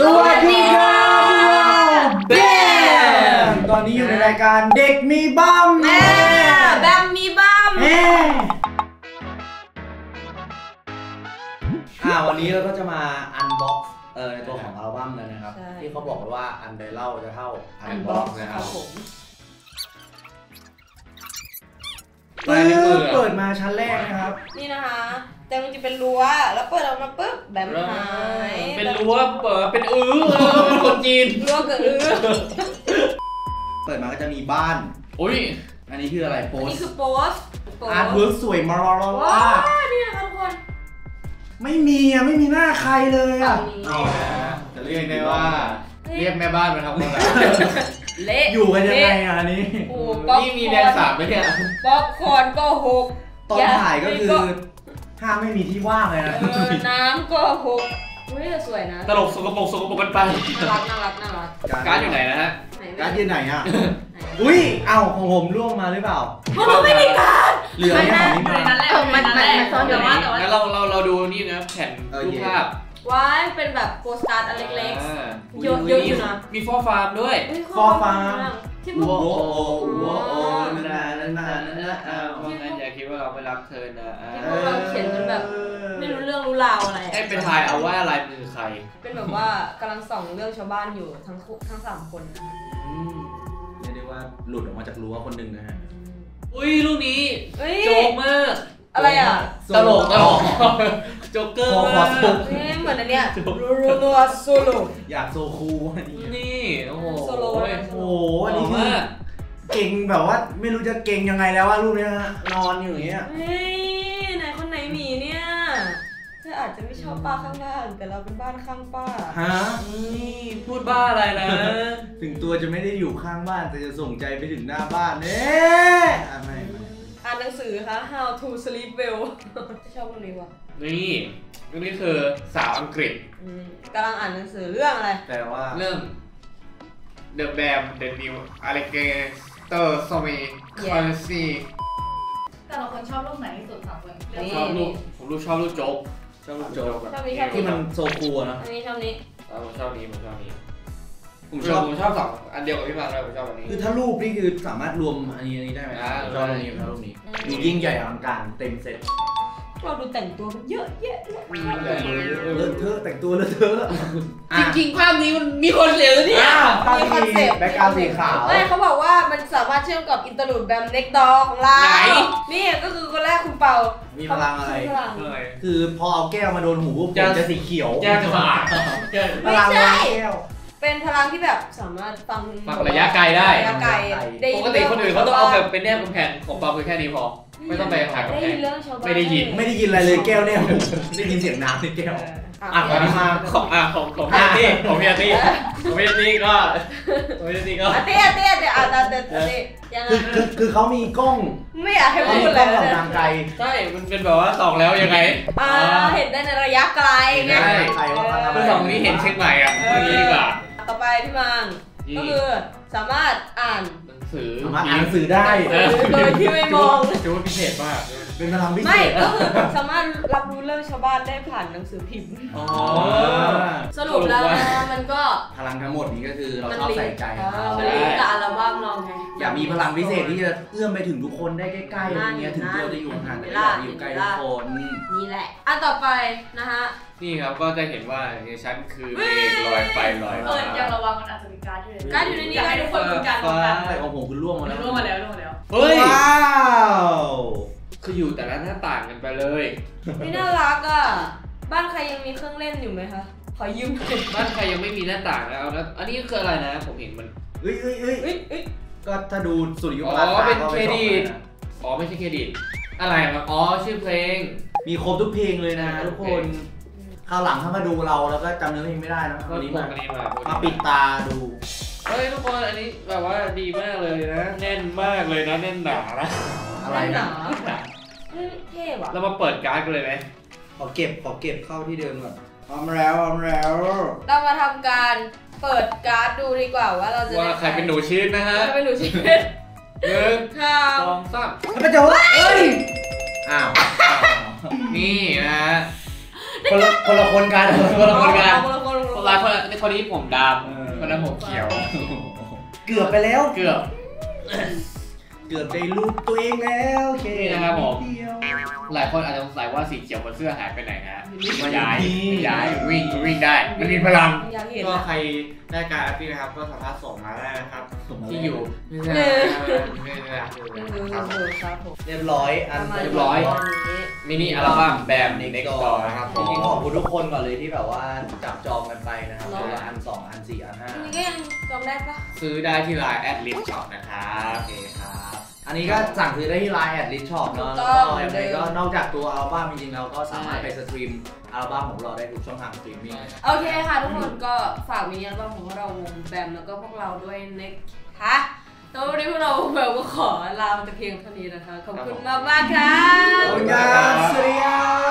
สวัสดีครับแบมตอนนี้อยู่ในรายการเด็กมีบ้ามแม่แบมมีบ้ามแม่อ่าวันนี้เราก็จะมา unbox เออในตัวของอัลบั้มนั้นนะครับ ที่เขาบอกไว้ว่าอันใดเล่าจะเท่า unbox นะครับผมเปิดเปิดมาชั้นแรกนะครับ นี่นะคะ แต่มันจะเป็นรั้วแล้วเปิดออกมาปุ๊บแบมหายเป็นรั้วเปิดเป็นอื้อเออเป็นคนจีนรั้วเกิดอื้อเปิดมาก็จะมีบ้านอุ้ยอันนี้คืออะไรโพอันสนี้คือโปสโพสอาร์ตเวิร์กสวยมาลาว้าลานี่นะคะทุกคนไม่มีอะไม่มีหน้าใครเลยอะฝั่งนี้เอาจะเรียกได้ว่า เรียกแม่บ้านมาทำอะไรเละอยู่กันยังไงอะอันนี้โอ้ป๊อปนี่มีแดนสามไหมเนี่ยป๊อปคอร์นก็หกตอนถ่ายก็คือ ห้ามไม่มีที่ว่างเลยนะ เออน้ำก็หกอุ้ยแต่สวยนะตลกสกปรกสกปรกกันไป น่ารักน่ารักน่ารักการดอยู่ไหนนะฮะ ไหนการ์ดยืนไหนอะ ไหนอุ้ย เอ้าของผมร่วงมาหรือเปล่ามันก็ไม่มีการเหลือแค่ของนี้มานั่นแหละมันมันมันซ่อนอยู่ แต่ว่าแต่ว่างั้นเราเราเราดูนี่นะแผ่นเออรูปเย่ ภาพว้ายเป็นแบบโปสการ์ดอันเล็กอ่าๆเยอะเยอะอยู่นะ มีฟอร์ฟาร์มด้วยเฮ้ยฟอร์ฟาร์มที่พโอ้วกโหโอ้โหโอ้โห นานานานานาอ้าวเพราะงั้นอย่าคิดว่าเราไม่รักเธอนะอ่าที่พวกเราเขียนกันแบบ ไม่รู้เรื่องรู้ราวอะไรอะให้เป็นทายเอาว่าลายมือใครเป็นแบบว่ากำลังส่องเรื่องชาวบ้านอยู่ทั้งคู่ทั้งสามคนเรียกได้ว่าหลุดออกมาจากรั้วคนหนึ่งนะฮะอุ้ยลูกนี้เฮ้ยโจ๊กมากอะไรอะตลกตลกโจ๊กเกอร์ขอขอมากสุกเฮ้ยเหมือนอันเนี้ยรัวรัวรัวโซโล อยากโซคูอันนี้นี่โอ้โหโซโล่นะโอ้โหอันนี้คือมาก เก่งแบบว่าไม่รู้จะเก่งยังไงแล้วว่ารูปเนี้ยฮะนอนอยู่อย่างเงี้ย เฮ้ยไหนคนไหนหมีเนี่ย เธออาจจะไม่ชอบป้าข้างบ้านแต่เราเป็นบ้านข้างป้า ฮะ นี่พูดบ้าอะไรนะ ถึงตัวจะไม่ได้อยู่ข้างบ้าน แต่จะส่งใจไปถึงหน้าบ้านเน่อะไม่ไม่อ่านหนังสือคะ How to Sleep Well ชอบเรื่องนี้ว่ะนี่นี่คือสาวอังกฤษ อืมกำลังอ่านหนังสือเรื่องอะไร แต่ว่า เรื่อง The Bam The New Alligator Zombie Currency แต่ละคนชอบรูปไหนที่สุดสามคนเลือกนี่ชอบลูกผมลูกชอบลูกโจ๊กชอบลูกโจ๊กชอบนี้ชอบที่มันโซคูอะเนอะอันนี้ชอบนี้เอาผมชอบนี้ผมชอบนี้ผมผมชชออบบผมชอบสองอันเดียวกับพี่มาเลยผมชอบอันนี้คือถ้ารูปนี่คือสามารถรวมอันนี้อันนี้ได้ไหมอ่าผมชอบรูปนี้ผมชอบรูปนี้ดูยิ่งใหญ่อลังการเต็มเซ็ตเราดูแต่งตัวกันเยอะแยะเลยเลอะเทอะแต่งตัวเลอะเทอะจริงๆภาพนี้มันมีคนเสียแล้วเนี่ยอ้าวภาพที่มี background สีขาวไม่เขาบอกว่ามันสามารถ เชื่อมกับ interlude bamm NEXT DOOR ของเราไหน นี่ก็คือคนแรกคุณเปามีพลังอะไรพลังคือพอเอาแก้วมาโดนหูปุ๊บผมจะสีเขียวแจ้งจะสะอาดแจ้งพลังแก้ว เป็นพลังที่แบบสามารถฟังฟังระยะไกลได้ ระยะไกลได้ปยิกติคนอื่นเขาต้องเอาแบบชวเป็นแนบกำแพงของปาคือแค่นี้พอ ไม่ต้องไปหากำได้แพยิงนเรื่องชาวบ้าน ไม่ได้ยิน ไม่ได้ยินอะไรเลยแก้วเนี่ยได้ยินเสียงน้ำในแก้ว อะอะของมา ของอะของของพี่อาร์ตี้ของพี่อาร์ตี้ของพี่อาร์ตี้ก็ของพี่อาร์ตี้ก็ อะเตี้ยเตี้ยเตี้ยอะเตี้ยเตี้ยเตี้ยยังไงคือคือคือเขามีกล้องไม่อยากให้เขาพูมีดกเลล้องยส่องนะทางไกลใช่ มันเป็นแบบว่าสองแล้วยังไงอ่าเห็นได้ในระยะไกลไงใช่ใครว่าเขาทำคือสองนี้เห็นเชียงใหม่อะอย่างนี้ดีกว่า ต่อไปพี่มังนี่ก็คือสามารถอ่านหนัง สือสามารถอ่านหนังสือได้เออโดยที่ไม่มองถือว่าพิเศษมาก เป็นพลังพิเศไม่ษก็คือสามารถรับรู้เรื่องชาวบ้านได้ผ่านหนังสือพิมพ์ อ๋อสรุปแล้วนะมันก็พลังทั้งหมดนี้ก็คือเราชอบใส่ใจเอเขาอมันลิงก์กับอัลบั้มเราไง อยากมีพลังพิเศษที่จะเอื้อมไปถึงทุกคนได้ใกล้ๆอะไรเงี้ยถึงตัวจะอยู่ห่างแต่อยากอยู่ใกล้ทุกคนนี่แหละ อันต่อไปนะฮะ นี่ครับก็จะเห็นว่าฉันคือเมฆลอยไปลอยเอมาอยังระวังมันอาจจะมีการ์ดอยู่ในการ์ดอยู่ในนี้ อยากให้ทุกคนดูการ์ดตรงกันแต่ของผมคือล่วงมาแล้ว ร่วงมาแล้วร่วงมาแล้ว เฮ้ย ว้าว คืออยู่แต่ละหน้าต่างกันไปเลย ไม่น่ารักอะ บ้านใครยังมีเครื่องเล่นอยู่ไหมคะ ขอยืมหน่อยบ้านใครยังไม่มีหน้าต่างแล้วแล้วอันนี้คืออะไรนะ ผมเห็นมันเอ้ยเอ้ยเอ้ยเอ้ยเอ้ยก็ถ้าดูสุริยุปอ๋ราอคาเป็นก็เคไปรส่องดิตนะอ๋อไม่ใช่เครดิต อะไรครับอ๋อชื่อเพลง มีครบทุกเพลงเลยนะทุกคนคราวหลังถ้ามาดูเราแล้วก็จำเนื้อเพลงไม่ได้นะก็วันนี้พวมากอันนี้มามาปิดตาดูเฮ้ยทุกคนอันนี้แบบว่าดีมากเลยนะ แน่นมากเลยนะแน่นหนานะอะไรนะเฮ้ยเท่ว่ะเรามาเปิดการ์ดกันเลยไหมขอเก็บขอเก็บเข้าที่เดิมก่อนพร้อมแล้วพร้อมแล้ว เรามาทำการเปิดการ์ดดูดีกว่าว่าเราจะว่าใครเป็นหนูชีสนะฮะใครเป็นหนูชิคหนึ่งค่ะสองสามข้าพเจ้าเอ้ยอ้าวนี่นะฮะคนละคนละคนกันคนละคนกันคนละคนคนละคนหลายคนในคนนี้ผมดเออำคนนั้นผมเขียว เกือบไปแล้วเกือบ เกือบได้รูปตัวเองแล้วแนี่นะครับผมดเดียว หลายคนอาจจะสงสัยว่าสีเขียวบนเสื้อหายไปไหนนะมันย้ายมีย้ายวิ่งวิ่งได้ มันมีพลัง อยากเห็นก็นะใครได้การอัพปี้นะครับก็สามารถส่งมาได้นะครับส่งมาที่อยู่เอไม่อใช่ไม่ใช่ดูครับดูครับผมเรียบร้อยอันประมาณเรียบร้อยนี้มินิอัลบั้มแบบเน็ก Next ต่อ Door นะครับผจมริงๆขอบคุณทุกคนก่อนเลยที่แบบว่าจับจองกันไปนะครับเนอะคนละอันสองอันสี่อันห้าอันนี้ก็ยังจำได้ปะซื้อได้ที่ไลน์แอดลิสช็อปนะครับโอเคครับ อันนี้ก็สั่งซื้อได้ที่ไลน์แอดลิชช็อปเนาะถูแล้วกต้องก็ยังไงก็นอกจากตัวอัลบั้มจริงๆเราก็สามารถใช่ไปสตรีมอัลบั้มของเราได้ทุกช่องทางสตรีมมิ่ง โอเคค่ะ ทุกคนก็ฝากมินิอัลบั้มของพวกเราวงแบมแล้วก็พวกเราด้วยนะคะแล้ววันนี้พวกเราวงแบมก็ขอลาไปแต่เพียงเท่านี้นะคะ ขอบคุณมากมากๆค่ะ ขอบคุณครับสวัสดีครับ